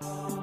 Oh.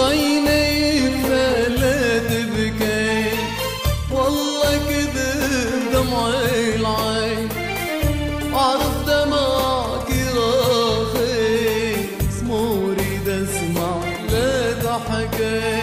خيني فلت بكي والله كذب دمعي العين. عرف دمعك راخي مو اريد أسمع لا تحكي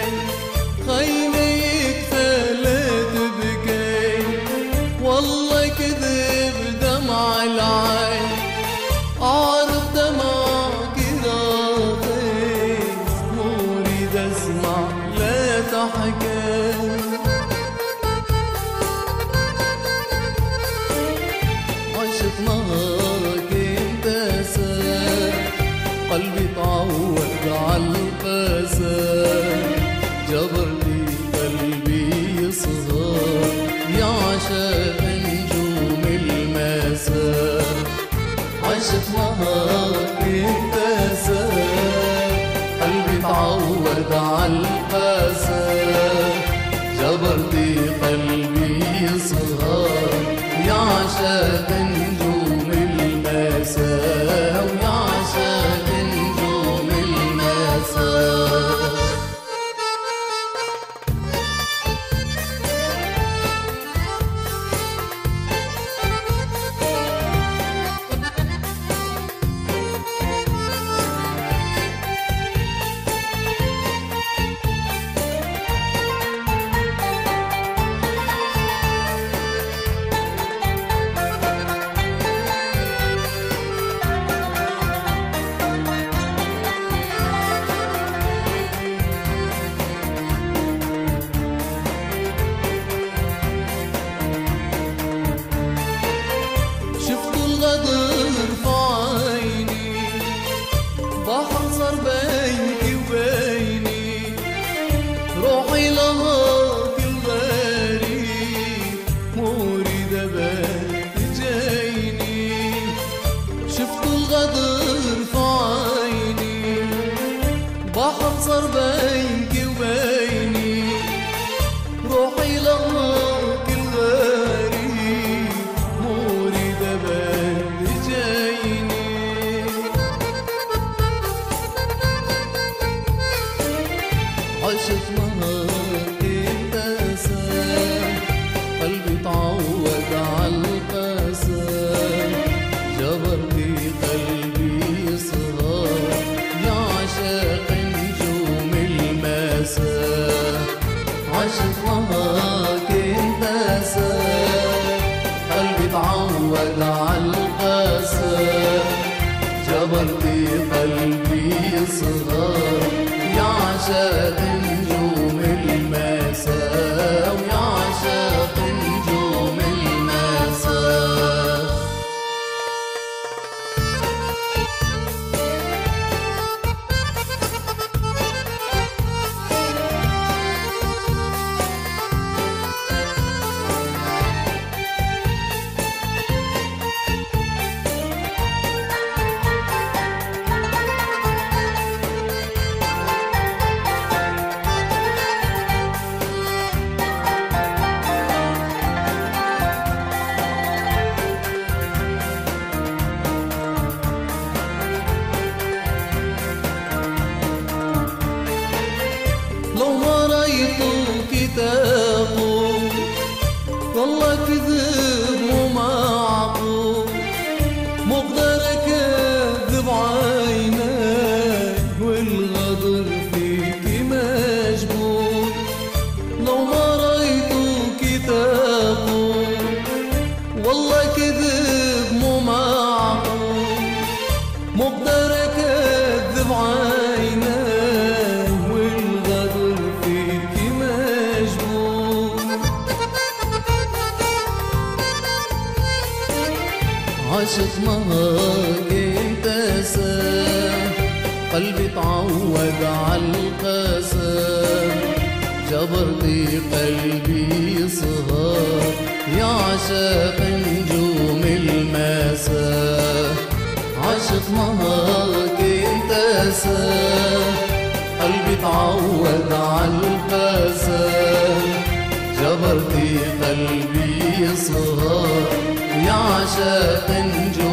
قلبي تعود عالقسار جبرتي قلبي يصغر يعشق نجوم المسار عشت نهارك انت سار قلبي تعود عالقسار جبرتي قلبي يصغر يعشق المساء صار بينك وبيني روحي لهاك الغريب مريد بيت جايني. عشت عشت you عشق معاك انت ساه قلبي تعود عالقسام جبرتي قلبي صهار يعشق نجوم المساء عشق معاك انت ساه قلبي تعود عالقسام جبرتي قلبي صهار يعشق نجوم